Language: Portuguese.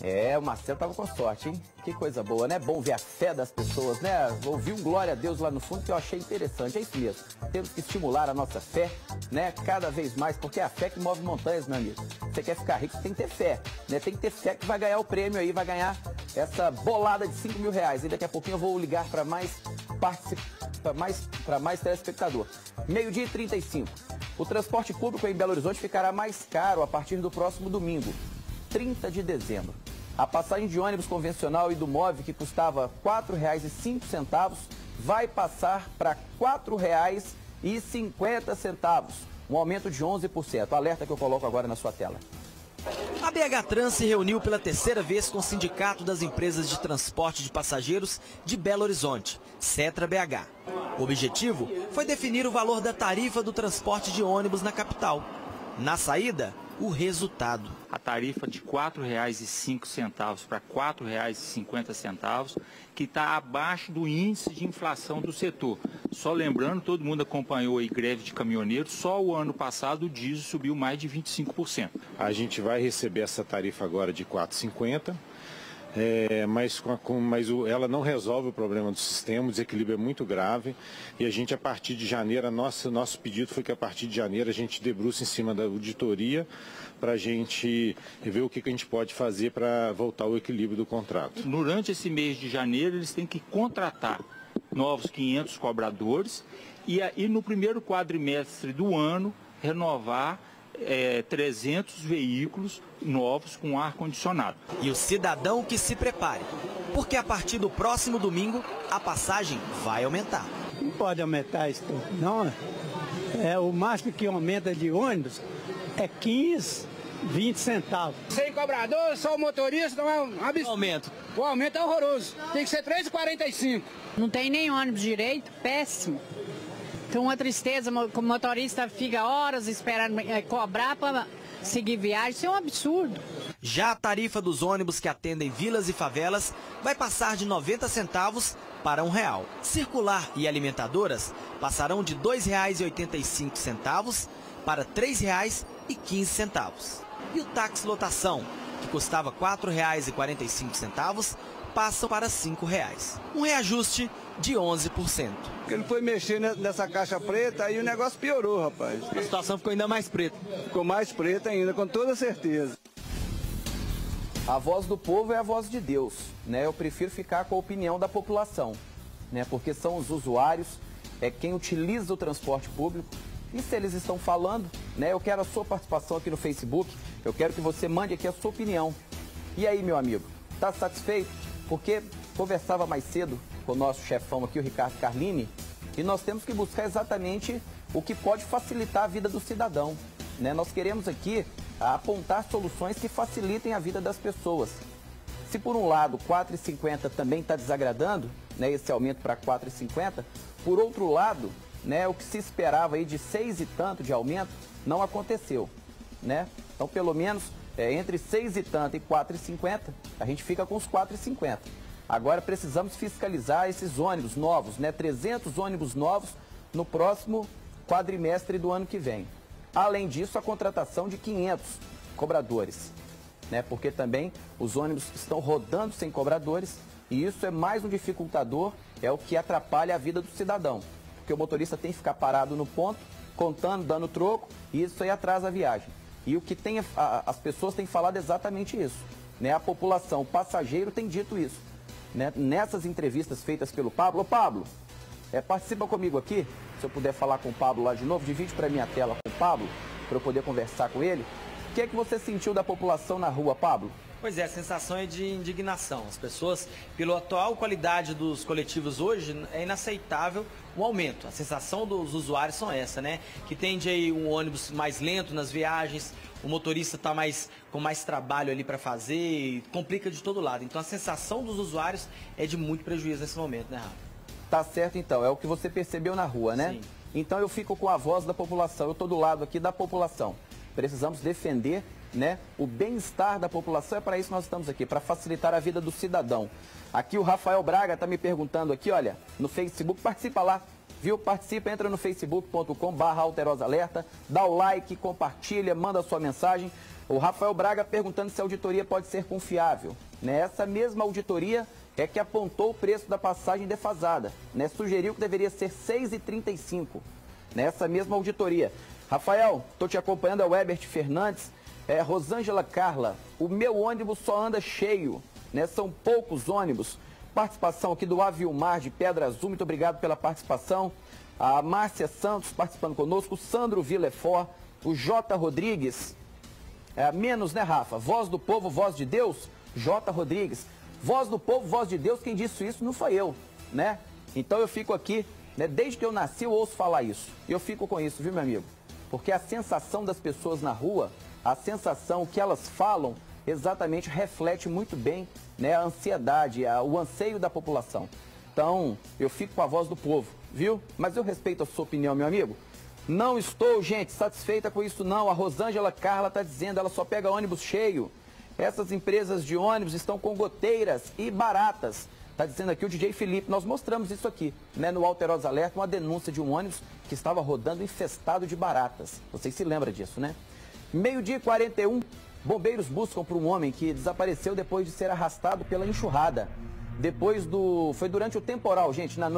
É, o Marcelo tava com sorte, hein? Que coisa boa, né? Bom ver a fé das pessoas, né? Ouvi um glória a Deus lá no fundo que eu achei interessante. É isso mesmo. Temos que estimular a nossa fé, né? Cada vez mais, porque é a fé que move montanhas, meu amigo. Você quer ficar rico, tem que ter fé, né? Tem que ter fé que vai ganhar o prêmio aí, vai ganhar essa bolada de 5 mil reais. E daqui a pouquinho eu vou ligar para mais para mais, mais telespectador. Meio-dia e 35. O transporte público em Belo Horizonte ficará mais caro a partir do próximo domingo, 30 de dezembro. A passagem de ônibus convencional e do MOV, que custava R$ 4,05, vai passar para R$ 4,50, um aumento de 11%. Alerta que eu coloco agora na sua tela. A BH Trans se reuniu pela terceira vez com o Sindicato das Empresas de Transporte de Passageiros de Belo Horizonte, Cetra BH. O objetivo foi definir o valor da tarifa do transporte de ônibus na capital. Na saída, o resultado. A tarifa de R$ 4,05 para R$ 4,50, que está abaixo do índice de inflação do setor. Só lembrando, todo mundo acompanhou a greve de caminhoneiros, só o ano passado o diesel subiu mais de 25%. A gente vai receber essa tarifa agora de R$ 4,50 é, mas, com, com, mas o, ela não resolve o problema do sistema, o desequilíbrio é muito grave e a gente a partir de janeiro, nossa, nosso pedido foi que a partir de janeiro a gente debruce em cima da auditoria para a gente ver o que, que a gente pode fazer para voltar ao equilíbrio do contrato. Durante esse mês de janeiro eles têm que contratar novos 500 cobradores e, e no primeiro quadrimestre do ano renovar é, 300 veículos novos com ar-condicionado. E o cidadão que se prepare, porque a partir do próximo domingo a passagem vai aumentar. Não pode aumentar isso não. É, o máximo que aumenta de ônibus é 15, 20 centavos. Sem cobrador, só o motorista, não é um absurdo. Aumento. O aumento é horroroso. Tem que ser 3,45. Não tem nem ônibus direito, péssimo. Então, uma tristeza, o motorista fica horas esperando é, cobrar para seguir viagem, isso é um absurdo. Já a tarifa dos ônibus que atendem vilas e favelas vai passar de 90 centavos para um real. Circular e alimentadoras passarão de R$ 2,85 para R$ 3,15. E o táxi lotação, que custava R$ 4,45, passam para R$ 5,00. Um reajuste de 11%. Ele foi mexer nessa caixa preta e o negócio piorou, rapaz. A situação ficou ainda mais preta. Ficou mais preta ainda, com toda certeza. A voz do povo é a voz de Deus, né? Eu prefiro ficar com a opinião da população, né? Porque são os usuários, é quem utiliza o transporte público. E se eles estão falando, né? Eu quero a sua participação aqui no Facebook. Eu quero que você mande aqui a sua opinião. E aí, meu amigo, está satisfeito? Porque conversava mais cedo com o nosso chefão aqui, o Ricardo Carlini, e nós temos que buscar exatamente o que pode facilitar a vida do cidadão. Né? Nós queremos aqui apontar soluções que facilitem a vida das pessoas. Se por um lado 4,50 também está desagradando, né, esse aumento para 4,50, por outro lado, né, o que se esperava aí de seis e tanto de aumento não aconteceu. Né? Então, pelo menos é, entre seis e tanto e 4,50, a gente fica com os 4,50. Agora precisamos fiscalizar esses ônibus novos, né? 300 ônibus novos no próximo quadrimestre do ano que vem. Além disso, a contratação de 500 cobradores, né? Porque também os ônibus estão rodando sem cobradores e isso é mais um dificultador, é o que atrapalha a vida do cidadão. Porque o motorista tem que ficar parado no ponto, contando, dando troco, e isso aí atrasa a viagem. E o que tem, a, as pessoas têm falado exatamente isso. Né? A população, o passageiro tem dito isso né, nessas entrevistas feitas pelo Pablo. Ô Pablo, é, participa comigo aqui, se eu puder falar com o Pablo lá de novo, divide para minha tela com o Pablo, para eu poder conversar com ele. O que é que você sentiu da população na rua, Pablo? Pois é, a sensação é de indignação. As pessoas, pela atual qualidade dos coletivos hoje, é inaceitável o aumento. A sensação dos usuários são essa, né? Que tende aí um ônibus mais lento nas viagens, o motorista está mais, com mais trabalho ali para fazer, complica de todo lado. Então a sensação dos usuários é de muito prejuízo nesse momento, né, Rafa? Tá certo então, é o que você percebeu na rua, né? Sim. Então eu fico com a voz da população, eu estou do lado aqui da população. Precisamos defender né? O bem-estar da população é para isso que nós estamos aqui, para facilitar a vida do cidadão. Aqui o Rafael Braga está me perguntando aqui, olha, no Facebook, participa lá, viu? Participa, entra no facebook.com barra Alerta, dá o like, compartilha, manda a sua mensagem. O Rafael Braga perguntando se a auditoria pode ser confiável. Nessa mesma auditoria é que apontou o preço da passagem defasada. Né? Sugeriu que deveria ser R$ 6,35. Nessa mesma auditoria. Rafael, estou te acompanhando, é o Ebert Fernandes. É, Rosângela Carla, o meu ônibus só anda cheio, né? São poucos ônibus. Participação aqui do Avilmar de Pedra Azul, muito obrigado pela participação. A Márcia Santos participando conosco, o Sandro Villefort, o J. Rodrigues, é, menos, né, Rafa? Voz do povo, voz de Deus, J. Rodrigues. Voz do povo, voz de Deus, quem disse isso não foi eu, né? Então eu fico aqui, né, desde que eu nasci eu ouço falar isso. Eu fico com isso, viu, meu amigo? Porque a sensação das pessoas na rua a sensação que elas falam exatamente reflete muito bem né, a ansiedade, a, o anseio da população. Então, eu fico com a voz do povo, viu? Mas eu respeito a sua opinião, meu amigo. Não estou, gente, satisfeita com isso não. A Rosângela Carla está dizendo, ela só pega ônibus cheio. Essas empresas de ônibus estão com goteiras e baratas. Está dizendo aqui o DJ Felipe, nós mostramos isso aqui, né, no Alterosa Alerta, uma denúncia de um ônibus que estava rodando infestado de baratas. Vocês se lembram disso, né? Meio-dia 41, bombeiros buscam por um homem que desapareceu depois de ser arrastado pela enxurrada. Depois do. Foi durante o temporal, gente, na noite.